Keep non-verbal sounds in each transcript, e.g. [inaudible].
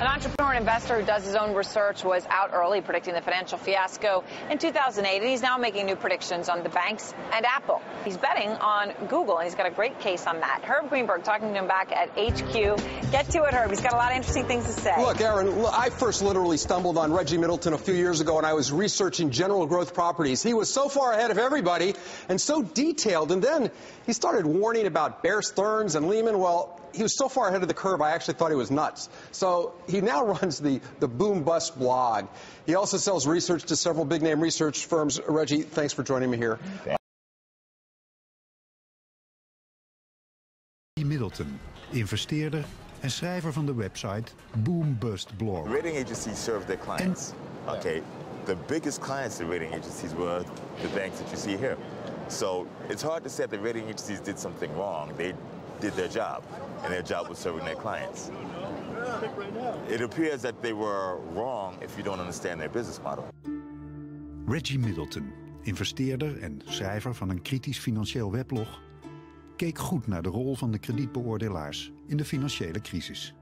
An entrepreneur and investor who does his own research was out early predicting the financial fiasco in 2008, and he's now making new predictions on the banks and Apple. He's betting on Google, and he's got a great case on that. Herb Greenberg talking to him back at HQ. Get to it, Herb. He's got a lot of interesting things to say. Look, Aaron, I first literally stumbled on Reggie Middleton a few years ago, and I was researching general growth properties. He was so far ahead of everybody and so detailed, and then he started warning about Bear Stearns and Lehman. Well, he was so far ahead of the curve, I actually thought he was nuts. So he now runs the, the Boom Bust blog. He also sells research to several big name research firms. Reggie, thanks for joining me here. Middleton, investeerder en schrijver van de website Boom Bust Blog. Rating agencies serve their clients. Okay, the biggest clients of rating agencies were the banks that you see here. So it's hard to say that the rating agencies did something wrong. They did their job, and their job was serving their clients. It appears that they were wrong if you don't understand their business model. Reggie Middleton, investeerder en schrijver van een kritisch financieel weblog, keek goed naar de rol van de kredietbeoordelaars in de financiële crisis.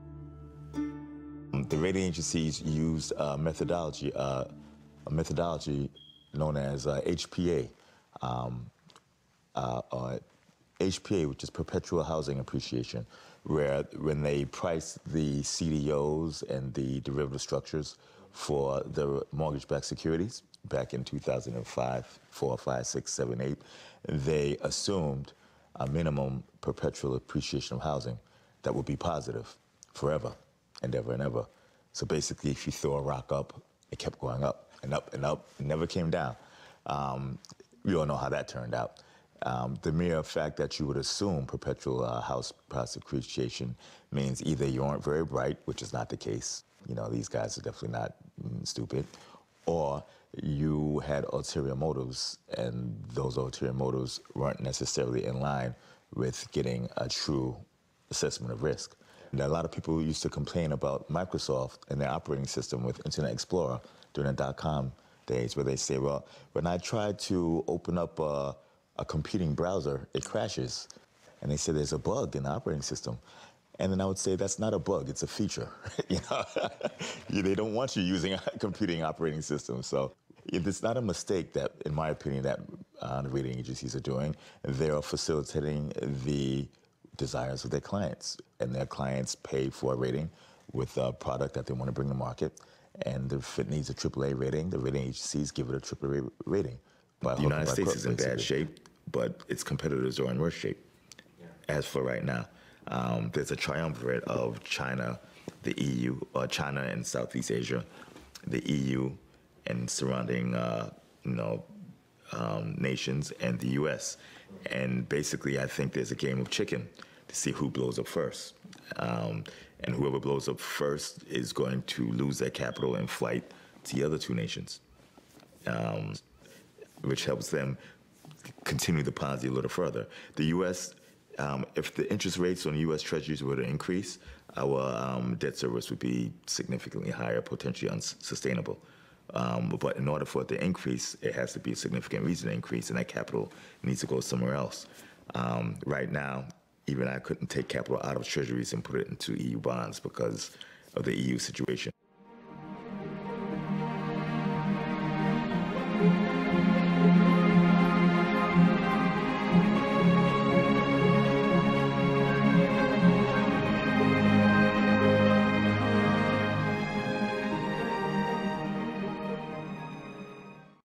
The rating agencies used a methodology, uh, a methodology known as uh, HPA. Um, uh, uh HPA, which is perpetual housing appreciation, where when they price the CDOs and the derivative structures for the mortgage-backed securities back in 2005, 4, 5, 6, 7, 8, they assumed a minimum perpetual appreciation of housing that would be positive forever and ever and ever. So basically, if you throw a rock up, it kept going up and up and up, and never came down. Um, we all know how that turned out. Um, the mere fact that you would assume perpetual uh, house price appreciation means either you aren't very bright, which is not the case. You know, these guys are definitely not mm, stupid, or you had ulterior motives, and those ulterior motives weren't necessarily in line with getting a true assessment of risk. And a lot of people used to complain about Microsoft and their operating system with Internet Explorer during the dot-com days, where they say, well, when I tried to open up uh, a competing browser, it crashes. And they say there's a bug in the operating system. And then I would say that's not a bug, it's a feature. [laughs] you know, [laughs] they don't want you using a [laughs] computing operating system. So it's not a mistake that, in my opinion, that uh, the rating agencies are doing. They are facilitating the desires of their clients, and their clients pay for a rating with a product that they want to bring to market. And if it needs a AAA rating, the rating agencies give it a AAA rating. The United States is in bad shape but its competitors are in worse shape. Yeah. As for right now, um, there's a triumvirate of China, the EU, uh, China and Southeast Asia, the EU, and surrounding uh, you know um, nations, and the U.S. And basically, I think there's a game of chicken to see who blows up first. Um, and whoever blows up first is going to lose their capital in flight to the other two nations, um, which helps them continue the Ponzi a little further. The U.S., um, if the interest rates on U.S. Treasuries were to increase, our um, debt service would be significantly higher, potentially unsustainable. Um, but in order for it to increase, it has to be a significant reason to increase, and that capital needs to go somewhere else. Um, right now, even I couldn't take capital out of treasuries and put it into EU bonds because of the EU situation.